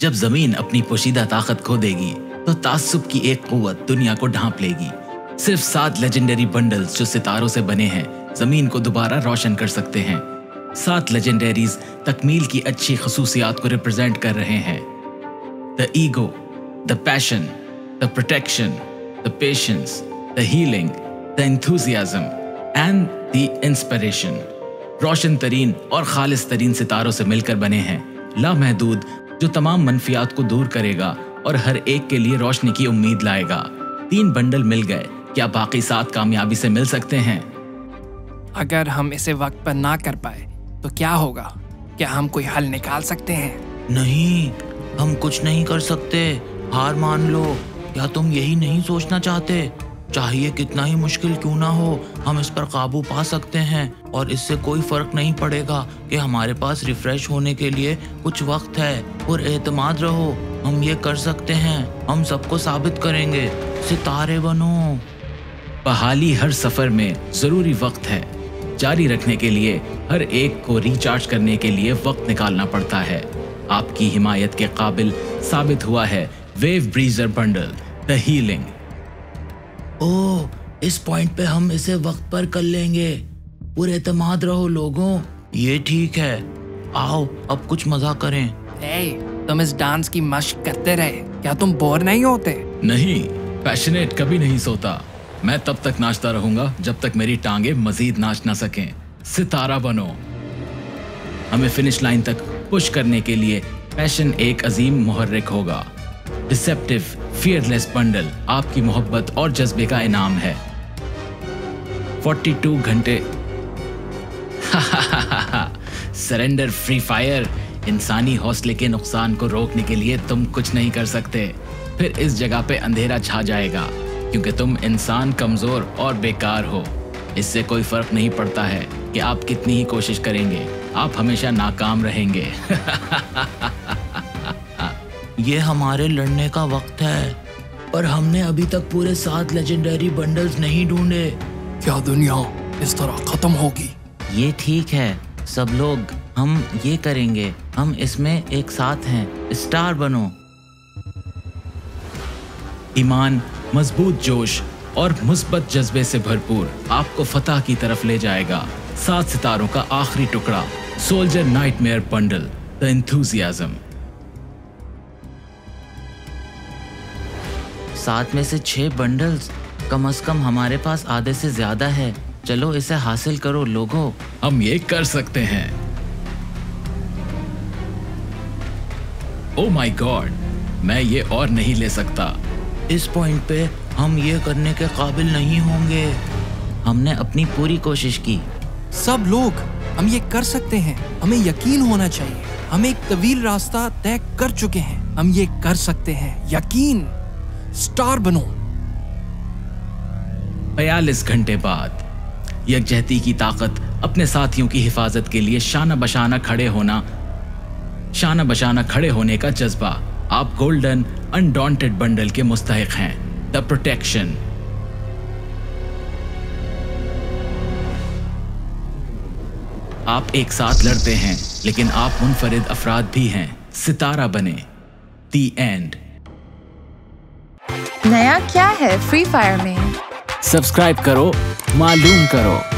जब ज़मीन अपनी पोशीदा ताकत खो देगी तो तासुब की एक कुवत दुनिया को ढांप लेगी। सिर्फ़ सात लेजेंडरी बंडल्स जो सितारों से बने हैं, ज़मीन को दोबारा रोशन कर सकते हैं। सात लेजेंडरीज तकमील की अच्छी खसूसियात को रिप्रेजेंट कर रहे हैं। The ego the passion the protection the patience the healing the enthusiasm and the inspiration Roshan Tareen और खालिस तरीन सितारों से मिलकर बने हैं। लामहदूद जो तमाम मनफियात को दूर करेगा और हर एक के लिए रोशनी की उम्मीद लाएगा। तीन बंडल मिल गए। क्या बाकी सात कामयाबी से मिल सकते हैं? अगर हम इसे वक्त पर ना कर पाए तो क्या होगा? क्या हम कोई हल निकाल सकते हैं? नहीं हम कुछ नहीं कर सकते। हार मान लो। क्या तुम यही नहीं सोचना चाहते? चाहिए कितना ही मुश्किल क्यों ना हो, हम इस पर काबू पा सकते हैं और इससे कोई फ़र्क नहीं पड़ेगा कि हमारे पास रिफ्रेश होने के लिए कुछ वक्त है। और एतमाद रहो, हम ये कर सकते हैं, हम सबको साबित करेंगे। सितारे बनो। बहाली हर सफ़र में ज़रूरी वक्त है। जारी रखने के लिए, हर एक को रिचार्ज करने के लिए वक्त निकालना पड़ता है। आपकी हिमायत के काबिल साबित हुआ है wave breaker bundle, the healing. ओ इस पॉइंट पे हम इसे वक्त पर कर लेंगे। पूरे एतमाद रहो लोगों। ये ठीक है। आओ अब कुछ मज़ा करें। ए, तुम इस डांस की मश्क करते रहे। क्या तुम बोर नहीं होते? नहीं पैशनेट कभी नहीं सोता। मैं तब तक नाचता रहूँगा जब तक मेरी टांगे मजीद नाच ना सकें। सितारा बनो। हमें फिनिश लाइन तक पुश करने के लिए पैशन एक अजीम मुहर्रिक होगा। डिसेप्टिव फियरलेस बंडल आपकी मोहब्बत और जज्बे का इनाम है। 42 घंटे। सरेंडर फ्री फायर इंसानी हौसले के नुकसान को रोकने के लिए तुम कुछ नहीं कर सकते। फिर इस जगह पे अंधेरा छा जाएगा, क्योंकि तुम इंसान कमज़ोर और बेकार हो। इससे कोई फ़र्क नहीं पड़ता है कि आप कितनी ही कोशिश करेंगे, आप हमेशा नाकाम रहेंगे। ये हमारे लड़ने का वक्त है। पर हमने अभी तक पूरे सात लेजेंडरी बंडल्स नहीं ढूंढे। क्या दुनिया इस तरह खत्म होगी? ये ठीक है सब लोग हम ये करेंगे। हम इसमें एक साथ हैं स्टार बनो। ईमान मज़बूत जोश और मुस्बत जज्बे से भरपूर आपको फतह की तरफ़ ले जाएगा। सात सितारों का आखिरी टुकड़ा soldier nightmare bundle the enthusiasm सात में से छह बंडल्स कम अज कम हमारे पास आधे से ज़्यादा है। चलो इसे हासिल करो लोगों। हम ये कर सकते हैं। ओ माय गॉड मैं ये और नहीं ले सकता। इस पॉइंट पे हम ये करने के काबिल नहीं होंगे। हमने अपनी पूरी कोशिश की। सब लोग हम ये कर सकते हैं। हमें यकीन होना चाहिए। हम एक तवील रास्ता तय कर चुके हैं। हम ये कर सकते हैं। यकीन। स्टार बनो। बयालीस घंटे बाद यकजहती की ताकत अपने साथियों की हिफाजत के लिए शाना बशाना खड़े होना, शाना बशाना खड़े होने का जज्बा आप गोल्डन अनडॉन्टेड बंडल के मुस्तक हैं। The protection. आप एक साथ लड़ते हैं, लेकिन आप मुनफरिद अफराद भी हैं। सितारा बने। The end. नया क्या है फ्री फायर में? सब्सक्राइब करो मालूम करो।